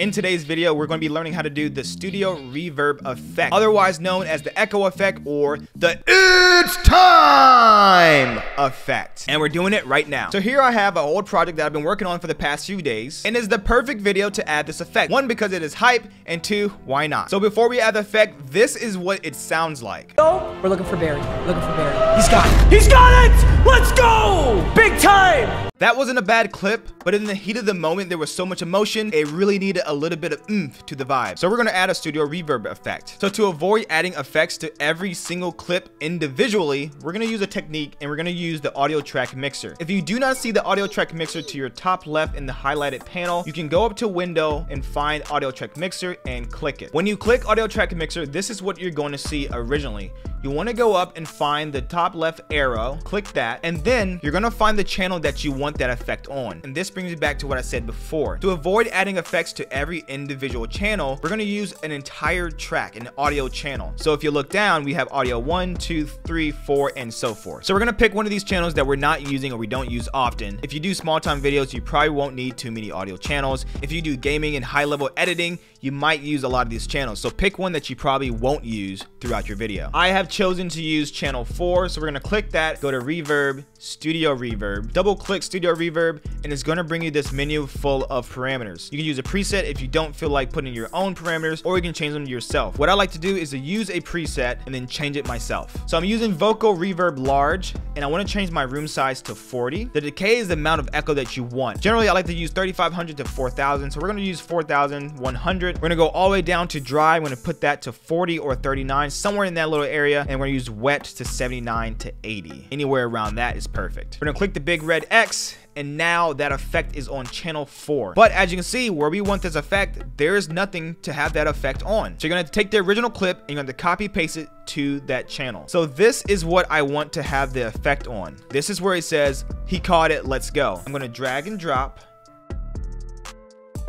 In today's video, we're going to be learning how to do the studio reverb effect, otherwise known as the echo effect or the It's Time effect. And we're doing it right now. So here I have an old project that I've been working on for the past few days, and it's the perfect video to add this effect. One, because it is hype, and two, why not? So before we add the effect, this is what it sounds like. Oh, we're looking for Barry. Looking for Barry. He's got it. He's got it! Let's go! Big time! That wasn't a bad clip, but in the heat of the moment, there was so much emotion, it really needed a little bit of oomph to the vibe. So we're gonna add a studio reverb effect. So to avoid adding effects to every single clip individually, we're gonna use a technique and we're gonna use the audio track mixer. If you do not see the audio track mixer to your top left in the highlighted panel, you can go up to window and find audio track mixer and click it. When you click audio track mixer, this is what you're going to see originally. You want to go up and find the top left arrow, click that, and then you're to find the channel that you want that effect on. And this brings me back to what I said before. To avoid adding effects to every individual channel, we're to use an entire track, an audio channel. So if you look down, we have audio one, two, three, four, and so forth. So we're to pick one of these channels that we're not using or we don't use often. If you do small time videos, you probably won't need too many audio channels. If you do gaming and high level editing, you might use a lot of these channels. So pick one that you probably won't use throughout your video. I have chosen to use channel 4, so we're going to click that, go to reverb, studio reverb, double click studio reverb, and it's going to bring you this menu full of parameters. You can use a preset if you don't feel like putting your own parameters, or you can change them yourself. What I like to do is to use a preset and then change it myself. So I'm using vocal reverb large, and I want to change my room size to 40. The decay is the amount of echo that you want. Generally, I like to use 3500 to 4000, so we're going to use 4100 we're gonna go all the way down to dry. I'm gonna put that to 40 or 39, somewhere in that little area. And we're gonna use wet to 79 to 80. Anywhere around that is perfect. We're gonna click the big red X and now that effect is on channel 4. But as you can see, where we want this effect, there is nothing to have that effect on. So you're gonna take the original clip and you're gonna copy paste it to that channel. So this is what I want to have the effect on. This is where it says, he caught it, let's go. I'm gonna drag and drop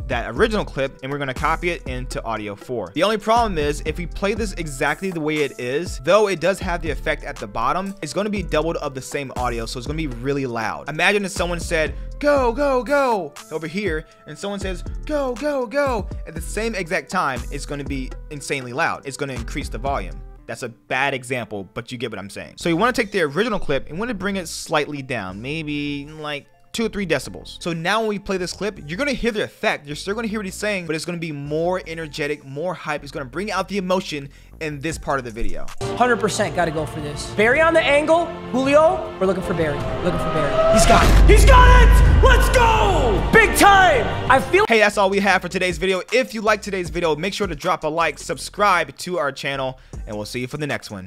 that original clip and we're to copy it into audio 4. The only problem is if we play this exactly the way it is, though it does have the effect at the bottom, it's to be doubled of the same audio, so it's to be really loud. Imagine if someone said, go, go, go over here, and someone says, go, go, go. At the same exact time, it's to be insanely loud. It's to increase the volume. That's a bad example, but you get what I'm saying. So you want to take the original clip and want to bring it slightly down, maybe like two or three decibels. So now when we play this clip, you're gonna hear the effect. You're still gonna hear what he's saying, but it's gonna be more energetic, more hype. It's gonna bring out the emotion in this part of the video. 100% gotta go for this. Barry on the angle. Julio, we're looking for Barry. Looking for Barry. He's got it. He's got it! Let's go! Big time! I feel- Hey, that's all we have for today's video. If you like today's video, make sure to drop a like, subscribe to our channel, and we'll see you for the next one.